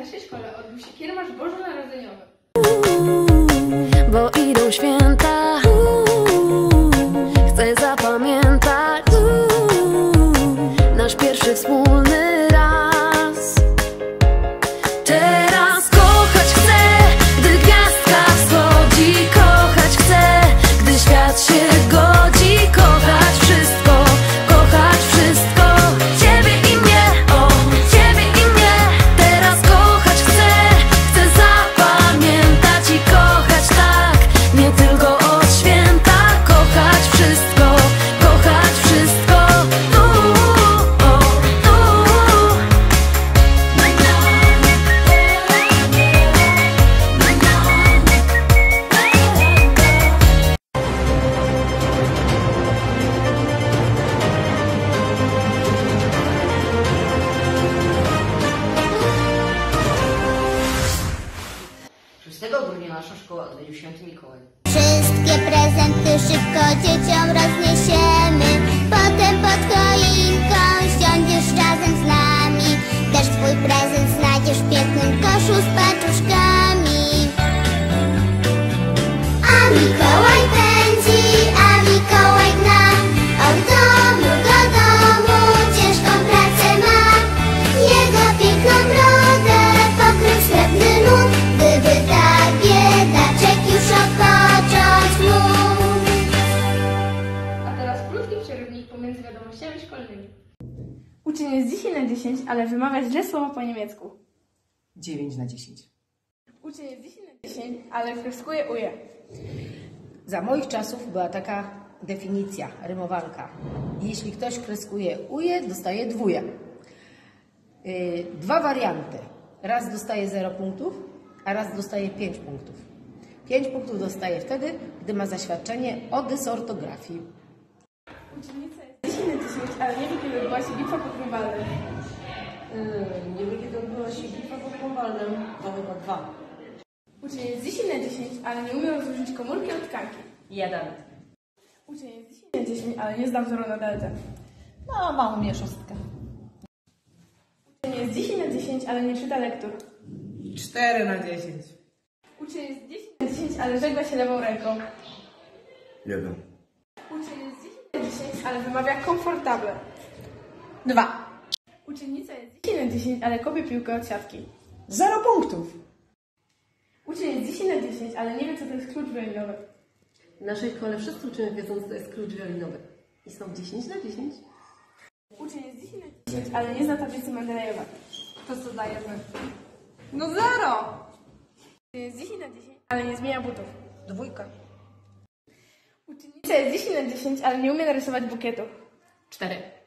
naszej szkole odbył się kiermasz bożonarodzeniowy. bo idą święta. 6 grudnia naszą szkołę odwiedził święty Mikołaj. Wszystkie prezenty szybko dzieciom rozniesie. dziewczynie jest 10 na 10, ale wymawia źle słowo po niemiecku. 9 na 10. Uczeń jest 10 na 10, ale kreskuje uje. Za moich czasów była taka definicja, rymowanka. Jeśli ktoś kreskuje uje, dostaje dwóje. Yy, dwa warianty. Raz dostaje 0 punktów, a raz dostaje 5 punktów. 5 punktów dostaje wtedy, gdy ma zaświadczenie o dysortografii. Uczennice 2010, ale nie wiem kiedy odbyła się bitwa pod Grunwaldem. Yy, nie wiem kiedy odbyła się bitwa pod Grunwaldem, to chyba dwa. Uczeń z 10 na 10, ale nie umiał rozróżnić komórki od tkanki. Jeden. Uczeń z 10 na 10, ale nie znam wzoru na deltę. No, mam umie szóstkę. Uczeń z 10 na 10, ale nie czyta lektur. 4 na 10. Uczeń z 10 na 10, ale żegna się lewą ręką. Jeden. Uczeń z 10, ale wymawia komfortable. Dwa. Uczennica jest dzisiaj na 10, ale kopie piłkę od siatki. Zero punktów. Uczeń jest dzisiaj na 10, ale nie wie co to jest klucz wielinowy. W naszej szkole wszyscy uczniowie wiedzą, co to jest klucz wiolinowy. I są 10 na 10. Uczeń jest dzisiaj na 10, ale nie zna tablicy Mendelejewa. To co dajemy? No zero! Uczeń jest dzisiaj na 10, ale nie zmienia butów. Dwójka. Co jest 10 na 10, ale nie umie narysować bukietu? 4.